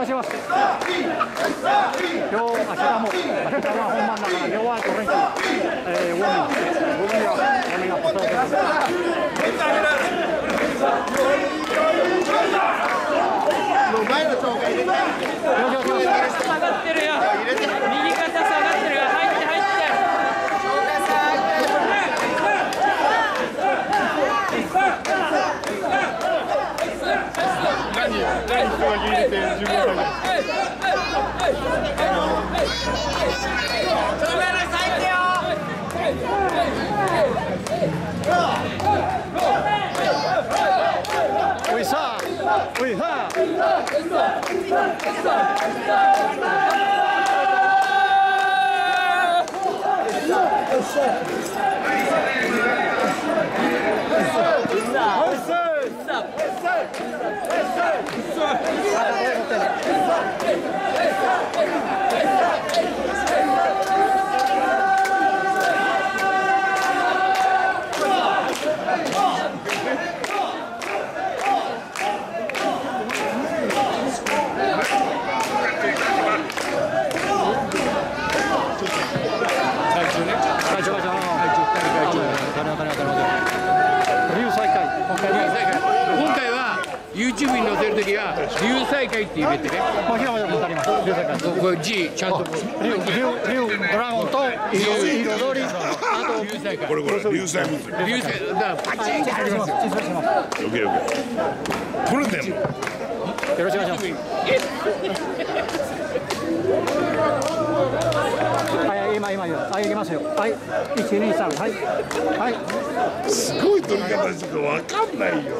今日します。両足田も、足田は本番だから両足を取りに、えー、ウォーミング、ウォーミングはお願いします。かにライスが入れて十分だけど。ウイサー、ウイサー。Yes, sir. YouTube に載せるときは流彩会って入れてねもう平間で。当たります流再会これ G ちゃんと竜竜竜ドラゴンと彩りこれこれ流彩物理流彩だからパチンって入りますよ小さくしますよけよけこれでもよろしくお願いしますはい今今今はい行きますよはい一二三はいはいすごい撮り方してるかわかんないよ。